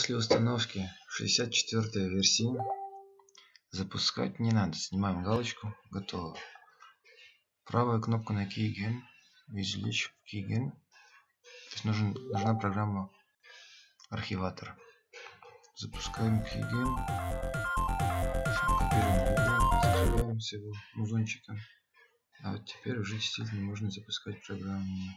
После установки 64 версии запускать не надо. Снимаем галочку. Готово. Правая кнопка на Keygen. Извлечь Keygen. То есть нужен, нужна программа архиватор. Запускаем Keygen. Закрываем с его музончиком. А вот теперь уже действительно можно запускать программу.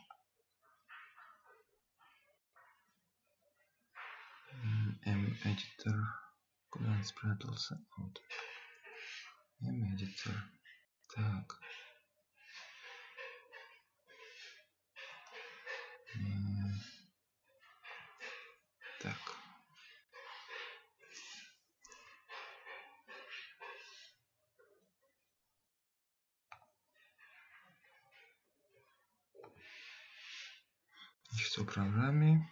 M-Editor. Куда он спрятался? Вот. M-Editor. Так. Так. Что программе?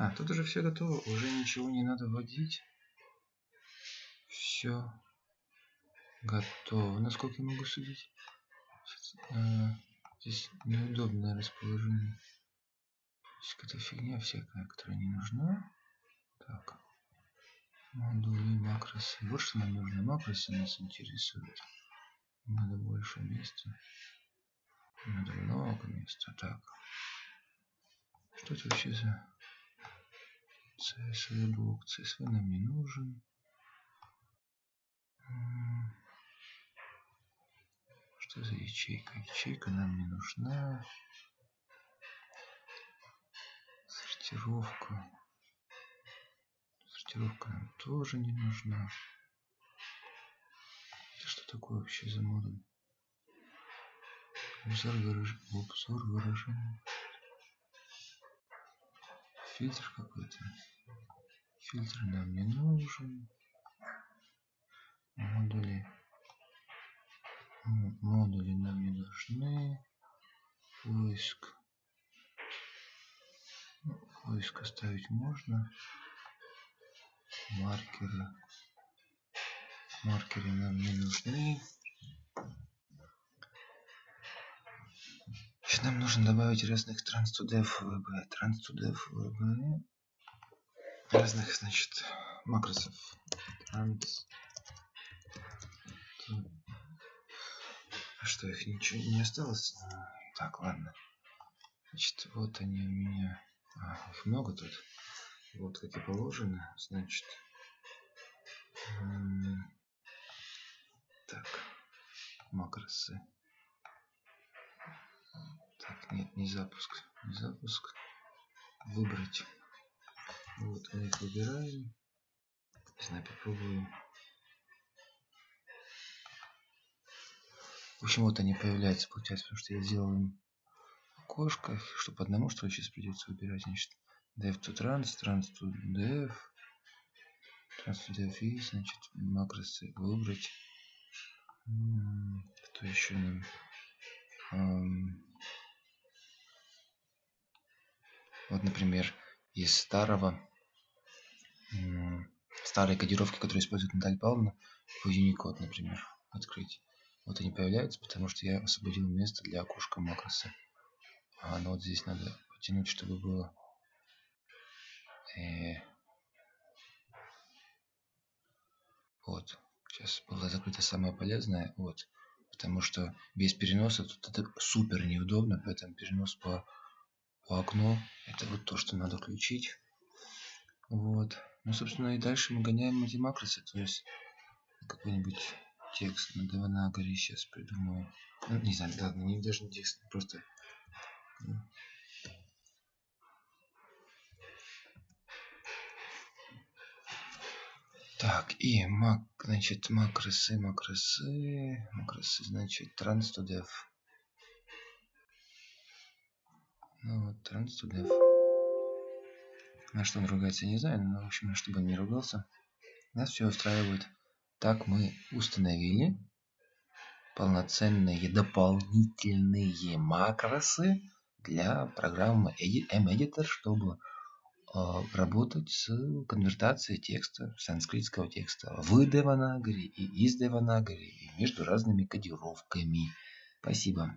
А, тут уже все готово, уже ничего не надо вводить. Все готово. Насколько я могу судить? А, здесь неудобное расположение. Здесь какая-то фигня всякая, которая не нужна. Так. Модули, макросы. Вот что нам нужно. Макросы нас интересуют. Надо больше места. Надо много места. Так. Что это вообще за CSV блок. CSV нам не нужен. Что за ячейка? Ячейка нам не нужна. Сортировка. Сортировка нам тоже не нужна. Это что такое вообще за модуль? Обзор, выраж... Выражения фильтр какой-то. Фильтр нам не нужен. Модули. Модули нам не нужны. Поиск. Ну, поиск оставить можно. Маркеры. Маркеры нам не нужны. Нам нужно добавить разных trans2dev vb, trans2dev vb, разных, значит, макросов. Trans... А что, их ничего не осталось? Так, ладно. Значит, вот они у меня. А, их много тут. Вот как и положено. Значит. Так. Макросы. Нет, не запуск. Не запуск. Выбрать. Вот, мы их выбираем. Не знаю, попробую. В общем, вот они появляются, получается, потому что я сделал им окошко, чтобы одному, что сейчас придется выбирать, значит, dev to trans, trans to dev, trans to dev и, значит, макросы выбрать. Кто еще нам? Вот, например, из старого, старой кодировки, которую использует Наталья Павловна, в Unicode, например, открыть. Вот они появляются, потому что я освободил место для окошка макроса. А, ну вот здесь надо потянуть, чтобы было... Э... Вот. Сейчас было закрыто самое полезное. Вот. Потому что без переноса тут это супер неудобно, поэтому перенос по окно. Это вот то, что надо включить. Вот. Ну, собственно, и дальше мы гоняем эти макросы то есть какой-нибудь текст на Деванагоре сейчас придумаю. Ну, не знаю, ладно, не даже не текст, просто... Ну. Так, и мак, значит, макросы, макросы, макросы, значит, trans2dev. Ну вот, транс-тудев. На что он ругается, не знаю, но, в общем, чтобы он не ругался. Нас все устраивает. Так мы установили полноценные дополнительные макросы для программы M-Editor, чтобы э, работать с конвертацией текста, санскритского текста в Деванагри и из Деванагри, между разными кодировками. Спасибо.